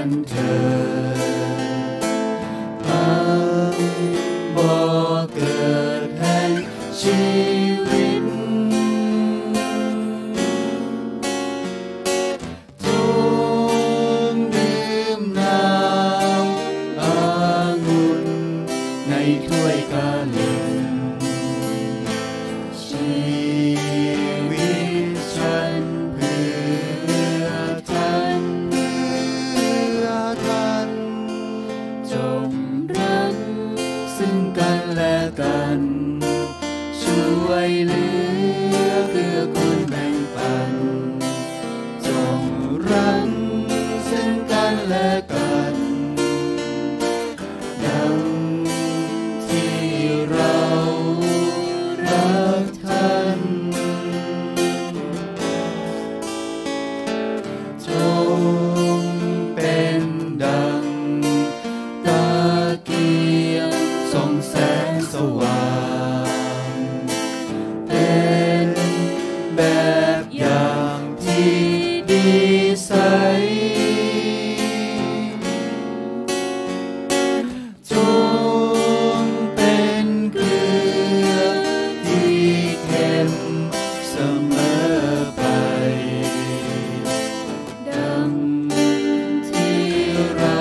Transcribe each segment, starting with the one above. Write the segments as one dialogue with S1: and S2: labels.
S1: chân trời. Âm bo cờ thanh chi vít thôn đêm nam a à ngôn này thôi ca lời done. ใส จงเป็นเกลือที่เค็มเสมอไป ดังที่เรา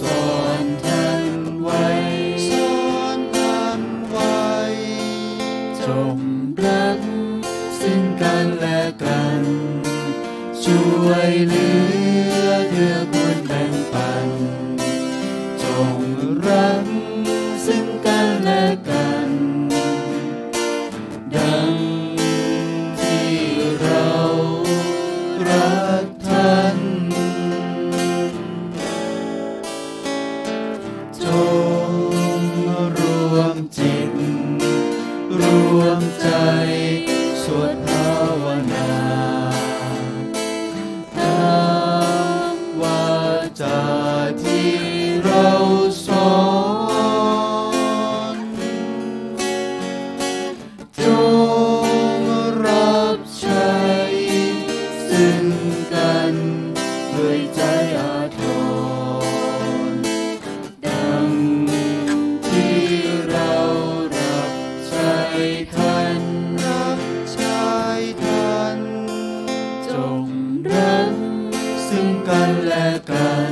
S1: สอนท่นไวสอนท่นไวจงรัก ยเหลือเกื้อกูลแบ่งปัน จงรักซึ่งกันและกัน ดังที่เรารักท่าน จงรวมจิต รวมใจสวด 자.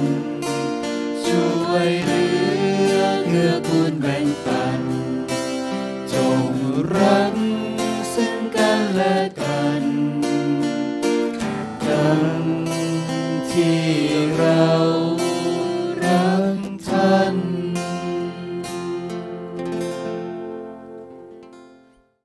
S1: to wait.